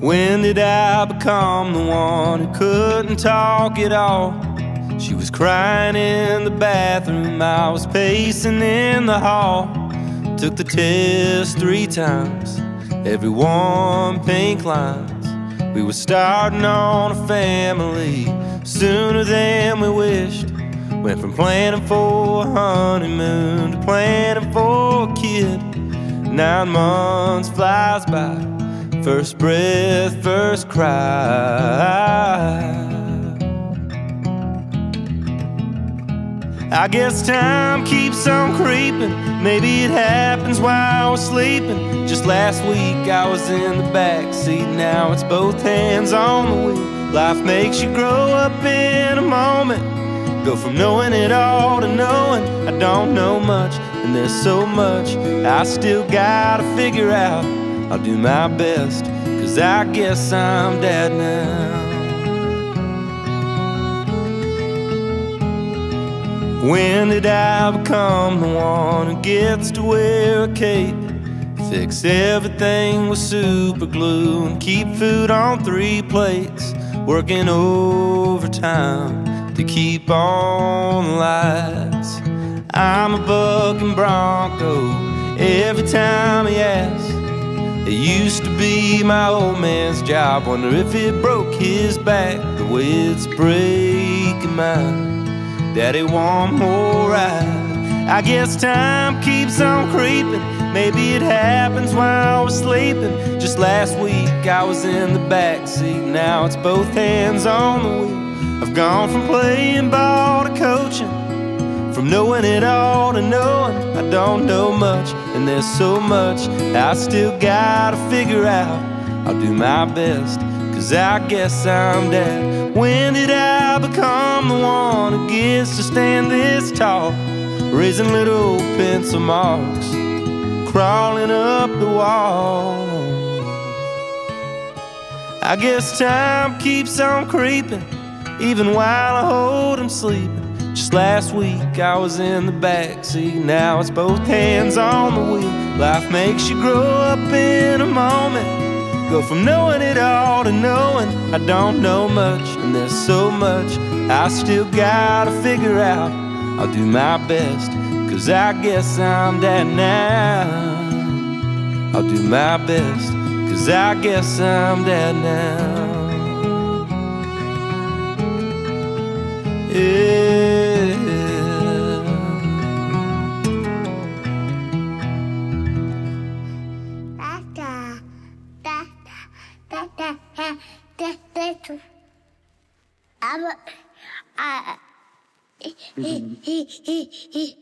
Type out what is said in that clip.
When did I become the one who couldn't talk at all? She was crying in the bathroom, I was pacing in the hall. Took the test three times, every one pink lines. We were starting on a family sooner than we wished. Went from planning for a honeymoon to planning for a kid. Nine months flies by, first breath, first cry. I guess time keeps on creeping. Maybe it happens while was sleeping. Just last week I was in the back seat. Now it's both hands on the wheel. Life makes you grow up in a moment. Go from knowing it all to knowing I don't know much. And there's so much I still gotta figure out. I'll do my best, cause I guess I'm dad now. When did I become the one who gets to wear a cape? Fix everything with super glue and keep food on three plates. Working overtime to keep on the lights. I'm a bucking bronco every time he asks. It used to be my old man's job. Wonder if it broke his back the way it's breaking mine. Daddy, one more ride. I guess time keeps on creeping. Maybe it happens while I was sleeping. Just last week I was in the back seat. Now it's both hands on the wheel. I've gone from playing ball to coaching. From knowing it all to knowing I don't know much. And there's so much I still gotta figure out. I'll do my best, cause I guess I'm dad. When did I become the one who gets to stand this tall? Raising little pencil marks, crawling up the wall. I guess time keeps on creeping, even while I hold him sleeping. Just last week I was in the back seat, now it's both hands on the wheel. Life makes you grow up in a moment. Go from knowing it all to knowing I don't know much, and there's so much I still gotta figure out. I'll do my best, cause I guess I'm dad now. I'll do my best, cause I guess I'm dad now. Aber, äh, he, he, he, he,